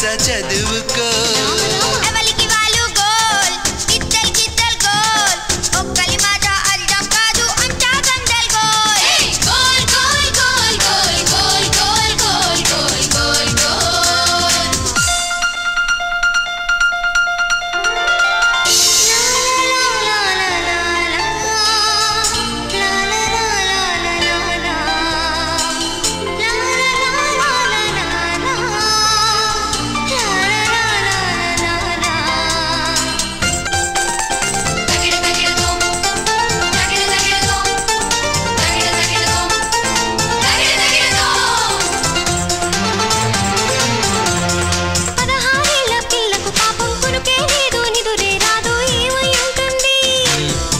सजदब को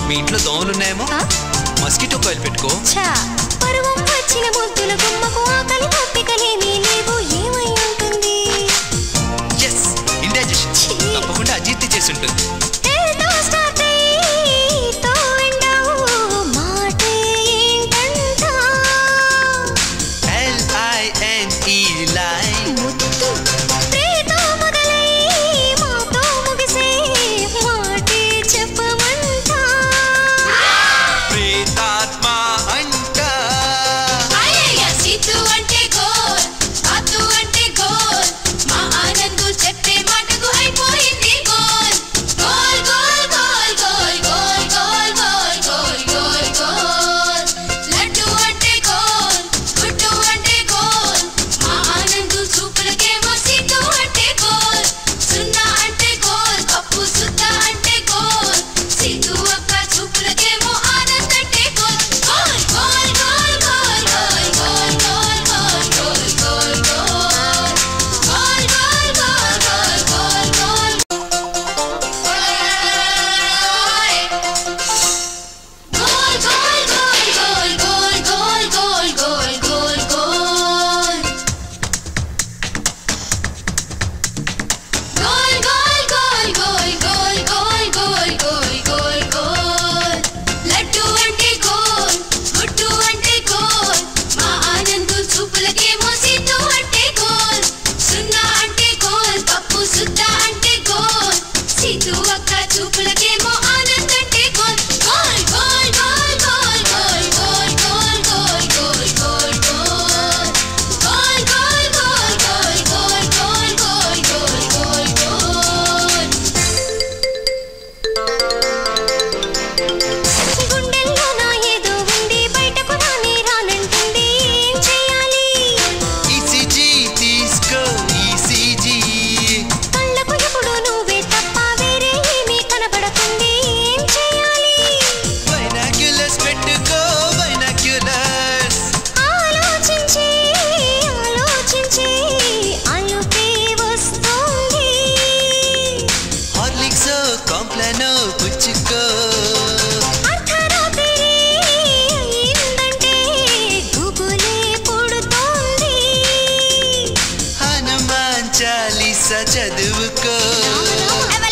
మీ ఇంట్లో దోమలున్నాయేమో mosquito coil పెట్టుకో. పరువం వచ్చిన బొద్దుల గుమ్మకు ఆకలి ఒప్పికలేమీ లేవు ఏమై ఉంటుంది? ఎస్ ఇండైజెషన్ తప్పకుండా అజీర్తి చేసి ఉంటుంది. good.